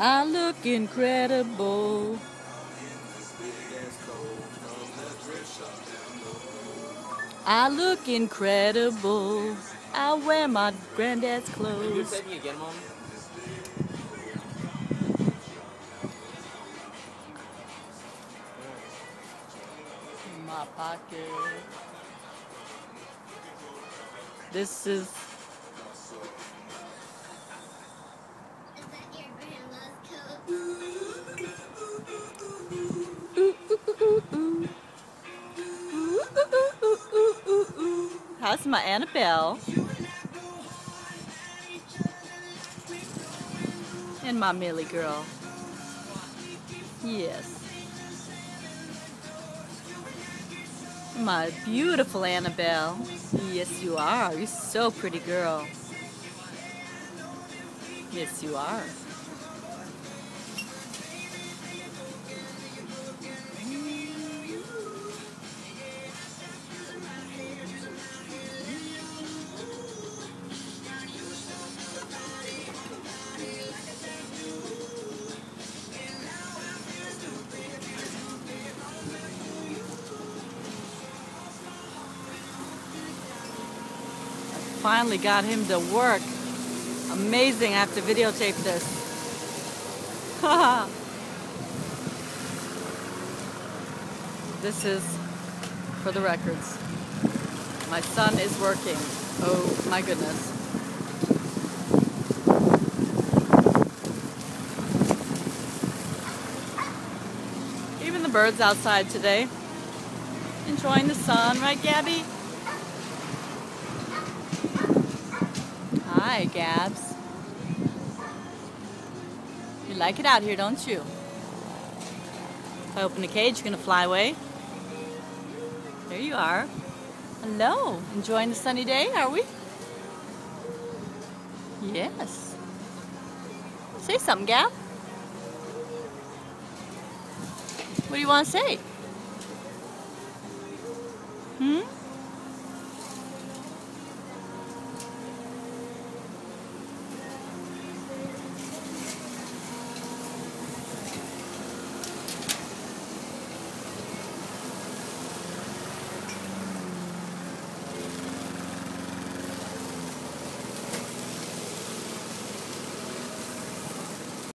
I look incredible. I look incredible. I wear my granddad's clothes. me again, my pocket. This is how's my Annabelle and my Millie girl. Yes. My beautiful Annabelle. Yes, you are. You're so pretty girl. Yes, you are. Finally got him to work. Amazing. I have to videotape this. this is for the records. My son is working. Oh my goodness. Even the birds outside today. Enjoying the sun, right, Gabby? Hi, Gabs. You like it out here, don't you? If I open the cage, you're gonna fly away. There you are. Hello. Enjoying the sunny day, are we? Yes. Say something, Gab. What do you want to say? Hmm?